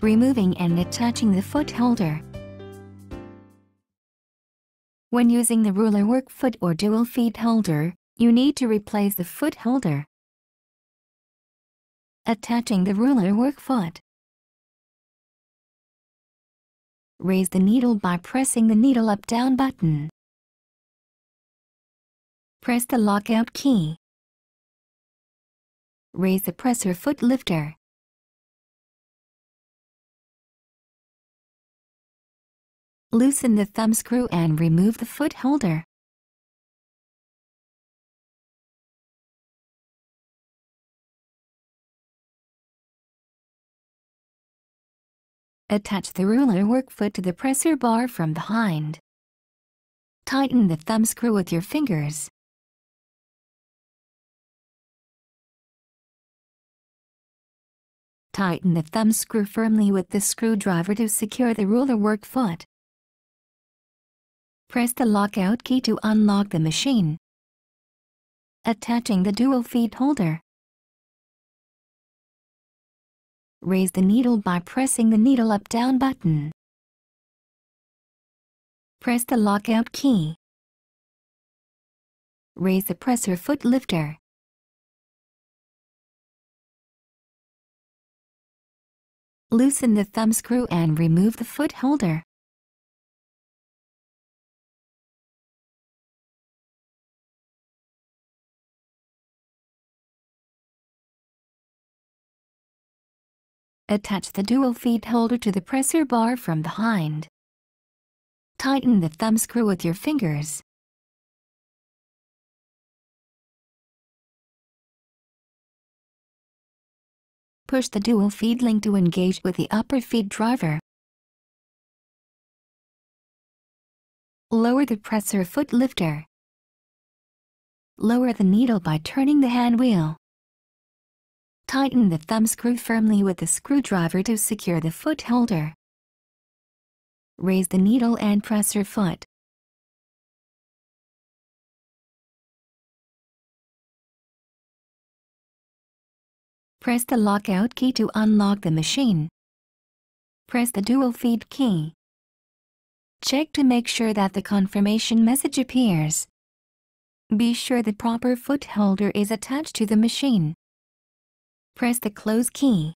removing and attaching the foot holder. When using the ruler work foot or dual feed holder, you need to replace the foot holder. Attaching the ruler work foot. Raise the needle by pressing the needle up-down button. Press the lockout key. Raise the presser foot lifter. Loosen the thumb screw and remove the foot holder. Attach the ruler work foot to the presser bar from behind. Tighten the thumb screw with your fingers. Tighten the thumb screw firmly with the screwdriver to secure the ruler work foot. Press the lockout key to unlock the machine. Attaching the dual feed holder. Raise the needle by pressing the needle up-down button. Press the lockout key. Raise the presser foot lifter. Loosen the thumb screw and remove the foot holder. Attach the dual feed holder to the presser bar from behind. Tighten the thumb screw with your fingers. Push the dual feed link to engage with the upper feed driver. Lower the presser foot lifter. Lower the needle by turning the hand wheel. Tighten the thumb screw firmly with the screwdriver to secure the foot holder. Raise the needle and presser foot. Press the lockout key to unlock the machine. Press the dual feed key. Check to make sure that the confirmation message appears. Be sure the proper foot holder is attached to the machine. Press the close key.